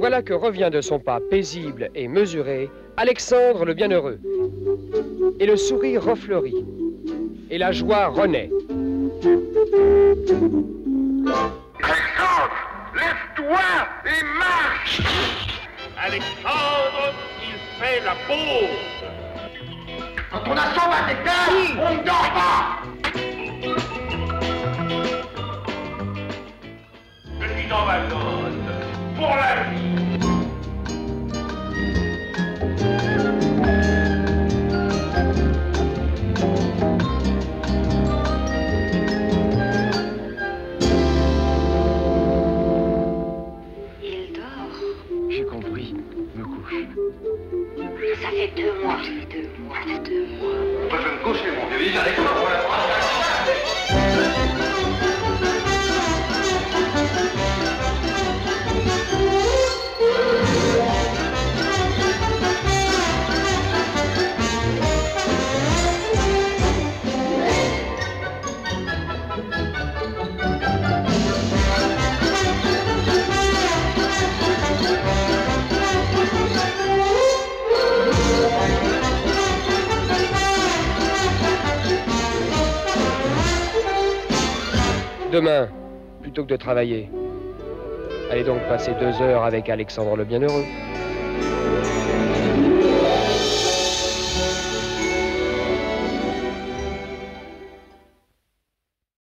voilà que revient de son pas paisible et mesuré Alexandre le Bienheureux. Et le sourire refleurit. Et la joie renaît. Alexandre, lève-toi et marche Alexandre, il fait la pause. Quand on a 120 hectares, on ne dort pas Je suis en vacances pour la vie. J'ai compris. Me couche. Ça fait deux mois. Deux mois. Deux mois. Moi je vais me coucher, mon vieux. Alexandre, pour demain plutôt que de travailler. Allez donc passer deux heures avec Alexandre le Bienheureux.